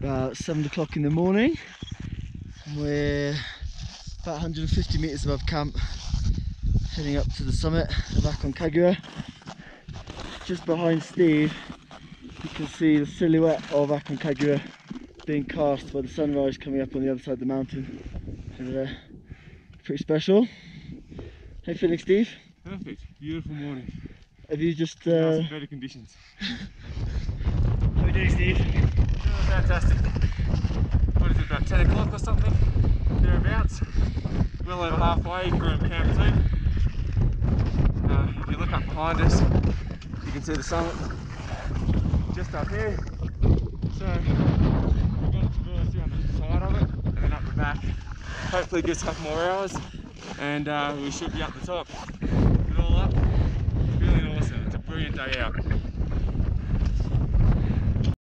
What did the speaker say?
about 7 o'clock in the morning. We're about 150 metres above camp, heading up to the summit of Aconcagua. Just behind Steve, you can see the silhouette of Aconcagua being cast by the sunrise coming up on the other side of the mountain over there. Pretty special. How you feeling, Steve? Perfect, beautiful morning. Have you just. Uh, some better conditions. how are you doing, Steve? Fantastic. What is it, about 10 o'clock or something? Thereabouts. Well over halfway from camp two. Uh, if you look up behind us, you can see the summit just up here. So, we're going to traverse down the side of it and then up the back. Hopefully gives a couple more hours and uh, we should be up the top. It all up. Feeling awesome. It's a brilliant day out.